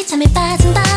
시참에 빠진 밤